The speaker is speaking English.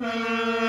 Mm-hmm.